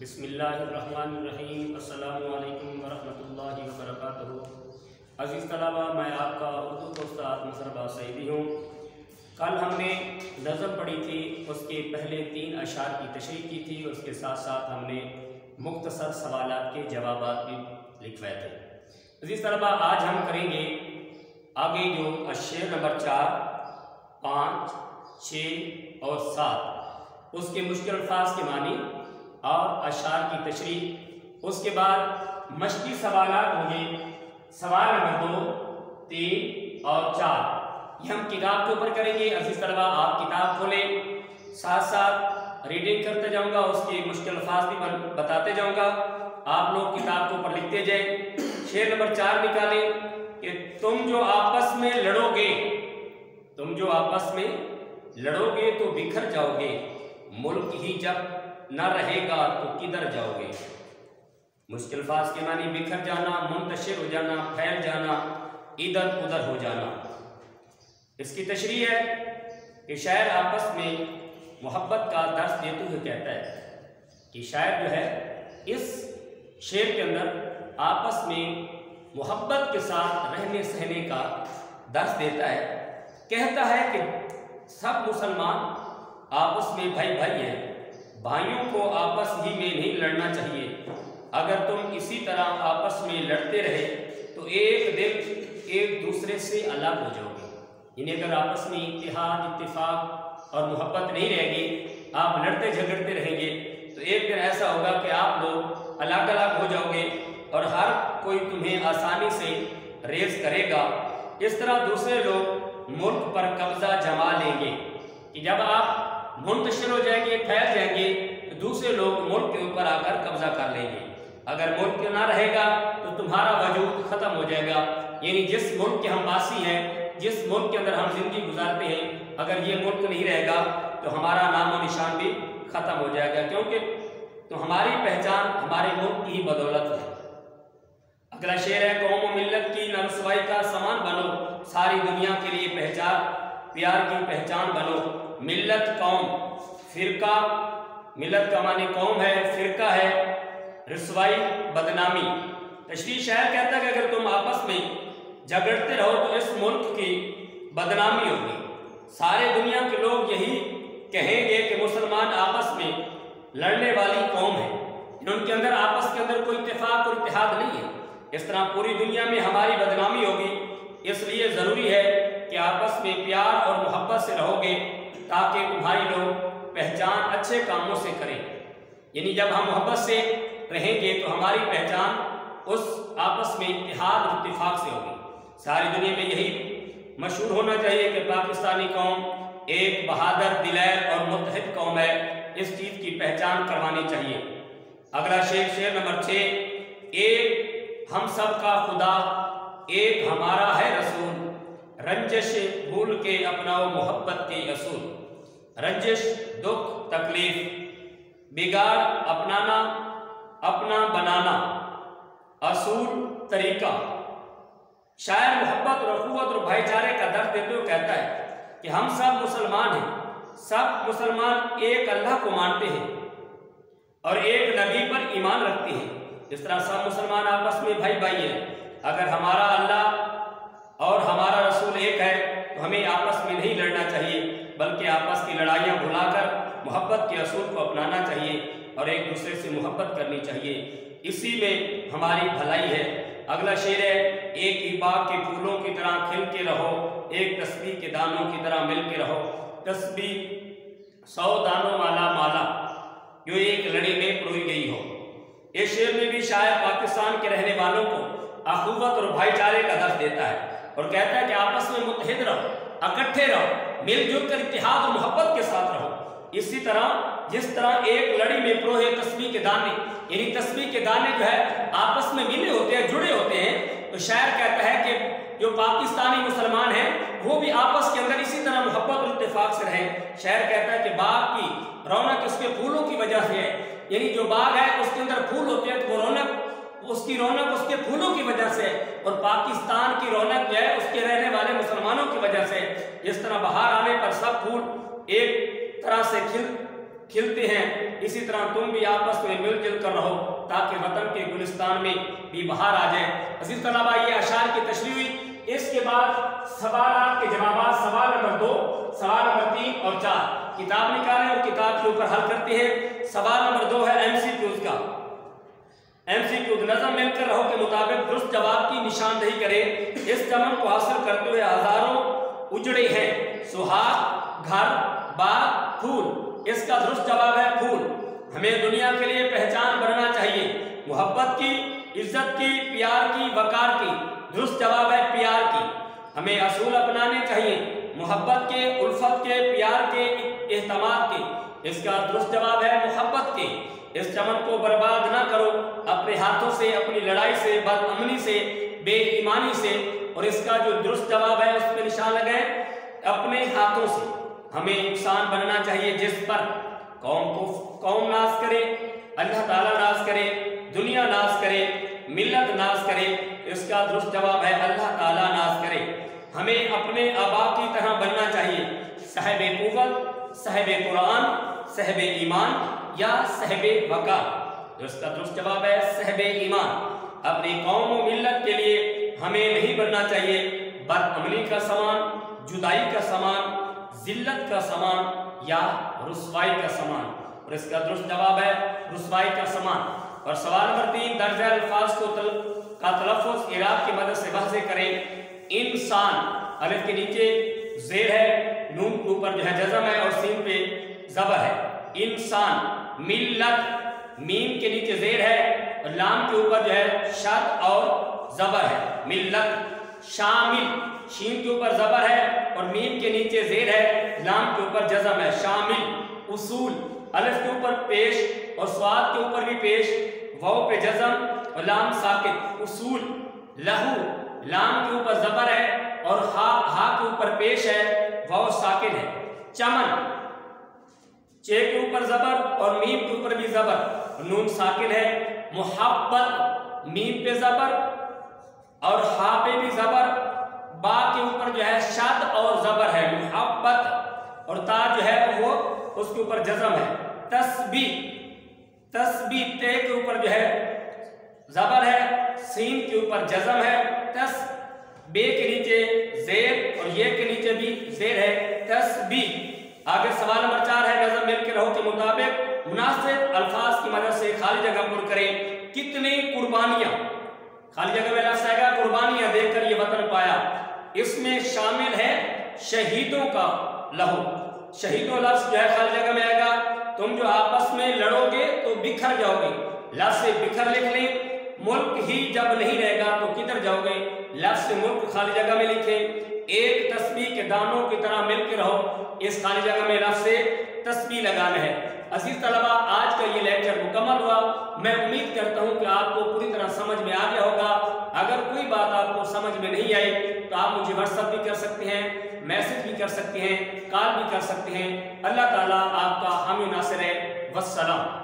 بسم اللہ الرحمن الرحیم، السلام علیکم ورحمۃ اللہ وبرکاتہ۔ عزیز طلبہ، میں آپ کا اردو کا استاد مصربہ سعیدی ہوں۔ کل ہم نے نظم پڑھی تھی، اس کے پہلے تین اشعار کی تشریح کی تھی، اس کے ساتھ ساتھ ہم نے مختصر سوالات کے جوابات بھی لکھوائے تھے۔ عزیز طلبہ، آج ہم کریں گے آگے جو اشعر نمبر چار، پانچ، چھ اور سات، اس کے مشکل الفاظ کے معنی اور اشعار کی تشریح۔ اس کے بعد مشقی سوالات ہوں گے سوال نمبر دو، تین اور چار۔ یہ ہم کتاب کے اوپر کریں گے۔ عزیز طلبہ آپ کتاب کھولیں۔ ساتھ ساتھ ریڈنگ کرتے جاؤں گا۔ اس کے مشکل الفاظ بھی بتاتے جاؤں گا۔ آپ لوگ کتاب کے اوپر لکھتے جائیں۔ شعر نمبر چار نکالیں کہ تم جو آپس میں لڑو گے تم جو آپس میں لڑو گے تو بکھر جاؤ گے ملک ہی جب نہ رہے گا تو کدھر جاؤ گے؟ مشکل فاظ کے معنی بکھر جانا، منتشر ہو جانا، پھیل جانا، ادھر ادھر ہو جانا۔ اس کی تشریح ہے کہ شاعر آپس میں محبت کا درس دیتے ہوئے کہتا ہے کہ شاعر جو ہے، اس شعر کے اندر آپس میں محبت کے ساتھ رہنے سہنے کا درس دیتا ہے۔ کہتا ہے کہ سب مسلمان آپس میں بھائی بھائی ہیں۔ بھائیوں کو آپس ہی میں نہیں لڑنا چاہیے۔ اگر تم اسی طرح آپس میں لڑتے رہے، تو ایک دن ایک دوسرے سے الگ ہو جاؤ گے۔ یعنی اگر آپس میں اتحاد اتفاق اور محبت نہیں رہے گی، آپ لڑتے جھگڑتے رہیں گے۔ تو ایک دن ایسا ہوگا کہ آپ لوگ الگ الگ ہو جاؤ گے اور ہر کوئی تمہیں آسانی سے ریز کرے گا۔ اس طرح دوسرے لوگ ملک پر قبضہ جما لیں گے کہ جب آپ منتشر ہو جائیں گے، پھیل جائیں گے، تو دوسرے لوگ ملک کے اوپر آ کر قبضہ کر لیں گے۔ اگر ملک نہ رہے گا، تو تمہارا وجود ختم ہو جائے گا۔ یعنی جس ملک کے ہم باسی ہیں، جس ملک کے اندر ہم زندگی گزارتے ہیں، اگر یہ ملک نہیں رہے گا، تو ہمارا نام و نشان بھی ختم ہو جائے گا۔ کیونکہ تو ہماری پہچان ہمارے ملک کی ہی بدولت ہے۔ اگلا شعر ہے، قوم و ملت کی نرسوائی کا سامان بنو، ساری دنیا کے لیے پہچان پیار کی پہچان بنو۔ ملت قوم، فرقہ، ملت کا معنی قوم ہے، فرقہ ہے، رسوائی، بدنامی۔ تشریح شاعر کہتا ہے کہ اگر تم آپس میں جھگڑتے رہو تو اس ملک کی بدنامی ہوگی۔ سارے دنیا کے لوگ یہی کہیں گے کہ مسلمان آپس میں لڑنے والی قوم ہے۔ ان کے اندر، آپس کے اندر کوئی اتفاق اور اتحاد نہیں ہے۔ اس طرح پوری دنیا میں ہماری بدنامی ہوگی، اس لیے ضروری ہے کہ آپس میں پیار اور محبت سے رہو گے تاکہ تمہاری لوگ پہچان اچھے کاموں سے کریں۔ یعنی جب ہم محبت سے رہیں گے تو ہماری پہچان اس آپس میں اتحاد اور اتفاق سے ہوگی۔ ساری دنیا میں یہی مشہور ہونا چاہیے کہ پاکستانی قوم ایک بہادر، دلیر اور متحد قوم ہے۔ اس چیز کی پہچان کروانی چاہیے۔ اگلا شعر شعر نمبر چھ، ایک ہم سب کا خدا، ایک ہمارا ہے رسول۔ رنجش بھول کے اپناؤ محبت کے اصول۔ رنجش، دکھ، تکلیف، بگاڑ، اپنانا، اپنا بنانا۔ اصول، طریقہ۔ شاعر محبت اور اخوت اور بھائی چارے کا درد دیتے ہوئے کہتا ہے کہ ہم سب مسلمان ہیں۔ سب مسلمان ایک اللہ کو مانتے ہیں اور ایک نبی پر ایمان رکھتے ہیں۔ اس طرح سب مسلمان آپس میں بھائی بھائی ہیں، اگر ہمارا اللہ اور ہمارا رسول ایک ہے تو ہمیں آپس میں نہیں لڑنا چاہیے، بلکہ آپس کی لڑائیاں بھلا کر محبت کے اصول کو اپنانا چاہیے اور ایک دوسرے سے محبت کرنی چاہیے۔ اسی میں ہماری بھلائی ہے۔ اگلا شعر ہے، ایک ہی باغ کے پھولوں کی طرح کھل کے رہو، ایک تسبیح کے دانوں کی طرح مل کے رہو۔ تسبیح سو دانوں والا مالا جو ایک لڑی میں پروئی گئی ہو۔ اس شعر میں بھی شاید پاکستان کے رہنے والوں کو اخوت اور بھائی چارے کا درد دیتا ہے۔ اور کہتا ہے کہ آپس میں متحد رہو، اکٹھے رہو، مل جل کر اتحاد اور محبت کے ساتھ رہو۔ اسی طرح جس طرح ایک لڑی میں پروہے تسبیح کے دانے یعنی تسبیح کے دانے جو ہے، آپس میں ملے ہوتے ہیں، جڑے ہوتے ہیں، تو شاعر کہتا ہے کہ جو پاکستانی مسلمان ہیں، وہ بھی آپس کے اندر اسی طرح محبت اور اتفاق سے رہیں۔ شاعر کہتا ہے کہ باغ کی رونق اس کے پھولوں کی وجہ سے ہے۔ یعنی جو باغ ہے، اس کے اندر پھول ہوتے ہیں، تو وہ اس کی رونق اس کے پھولوں کی وجہ سے اور پاکستان کی رونق جو ہے اس کے رہنے والے مسلمانوں کی وجہ سے اس طرح باہر آنے پر سب پھول ایک طرح سے کھل کھلتے ہیں، اسی طرح تم بھی آپس میں مل جل کر رہو تاکہ وطن کے گلستان میں بھی بہار آ جائے۔ عزیز طلبہ یہ اشعار کی تشریح ہوئی۔ اس کے بعد سوالات کے جوابات، سوال نمبر دو، سوال نمبر تین اور چار۔ کتاب نکالیں اور کتاب کے اوپر حل کرتے ہیں۔ سوال نمبر دو ہے ایم سی کیوز کا۔ ایم سی کیوز نظم مل کر رہو کے مطابق درست جواب کی نشاندہی کرے۔ اس چمن کو حاصل کرتے ہوئے ہزاروں اجڑے ہیں۔ سہاگ گھر، باغ، پھول۔ اس کا درست جواب ہے پھول۔ ہمیں دنیا کے لیے پہچان بننا چاہیے۔ محبت کی، عزت کی، پیار کی، وقار کی۔ درست جواب ہے پیار کی۔ ہمیں اصول اپنانے چاہیے۔ محبت کے، الفت کے، پیار کے احتماد کے۔ اس کا درست جواب ہے محبت کے۔ اس چمن کو برباد نہ کرو، اپنے ہاتھوں سے، اپنی لڑائی سے بد امنی سے، بے ایمانی سے۔ اور اس کا جو درست جواب ہے، اس پہ نشان لگائیں اپنے ہاتھوں سے۔ ہمیں انسان بننا چاہیے جس پر۔ قوم کو، قوم ناز کرے، اللہ تعالیٰ ناز کرے، دنیا ناز کرے، ملت ناز کرے۔ اس کا درست جواب ہے، اللہ تعالیٰ ناز کرے۔ ہمیں اپنے آبا کی طرح بننا چاہیے۔ صاحب قوت صاحب قرآن، صاحب ایمان یا صاحب وقار۔ اس کا درست جواب ہے صاحب ایمان۔ اپنی قوم و ملت کے لیے ہمیں نہیں بننا چاہیے۔ بد کا سامان، جدائی کا سامان، ذلت کا سامان یا رسوائی کا سامان۔ اور اس کا درست جواب ہے رسوائی کا سامان۔ اور سوال نمبر تین، درجہ الفاظ کو تل، کا تلفظ عراق کی مدد سے بحث کریں۔ انسان، الف کے نیچے زیر ہے، نون کے اوپر جو ہے جزم ہے اور سین پہ زبر ہے۔ انسان ملت، میم کے نیچے زیر ہے اور لام کے اوپر جو ہے شد اور زبر ہے۔ ملت، شامل، شین کے اوپر زبر ہے اور میم کے نیچے زیر ہے، لام کے اوپر جزم ہے۔ شامل، اصول، الف کے اوپر پیش اور سواد کے اوپر بھی پیش۔ وو پہ جزم اور لام ساکت۔ اصول، لہو، لام کے اوپر زبر ہے اور ہا ہا کے اوپر پیش ہے۔ وہ ساکن ہے۔ چمن چے کے اوپر زبر اور میم کے اوپر بھی زبر۔ نون ساکن ہے، محبت میم پہ زبر اور ہا پہ بھی زبر۔ با کے اوپر جو ہے شد اور زبر ہے، محبت۔ اور تا جو ہے وہ اس کے اوپر جزم ہے۔ تسبیح تسبیح تے کے اوپر جو ہے زبر ہے، سین کے اوپر جزم ہے۔ تس، بے کے نیچے زیر اور یہ کے نیچے بھی زیر ہے۔ تسبیح۔ آگے سوال نمبر چار ہے نظم مل کے رہو کے مطابق مناسب الفاظ کی مدد سے خالی جگہ پر کریں۔ کتنی قربانیاں؟ خالی جگہ میں لفظ آئے گا، قربانیاں دیکھ کر یہ وطن پایا۔ اس میں شامل ہے شہیدوں کا لہو۔ شہیدوں لفظ جو ہے، خالی جگہ میں آئے گا۔ تم جو آپس میں لڑو گے تو بکھر جاؤ گے۔ لفظ سے بکھر لکھ لیں۔ ملک ہی جب نہیں رہے گا تو کدھر جاؤ گے؟ لفظ ملک خالی جگہ میں لکھیں۔ ایک تسبیح کے دانوں کی طرح مل کے رہو۔ اس خالی جگہ میں لفظ سے تسبیح لگانا ہے۔ عزیز طلبہ آج کا یہ لیکچر مکمل ہوا۔ میں امید کرتا ہوں کہ آپ کو پوری طرح سمجھ میں آ گیا ہوگا۔ اگر کوئی بات آپ کو سمجھ میں نہیں آئی، تو آپ مجھے واٹس اپ بھی کر سکتے ہیں میسج بھی کر سکتے ہیں کال بھی کر سکتے ہیں۔ اللہ تعالیٰ آپ کا حامی ناصر ہے۔ والسلام۔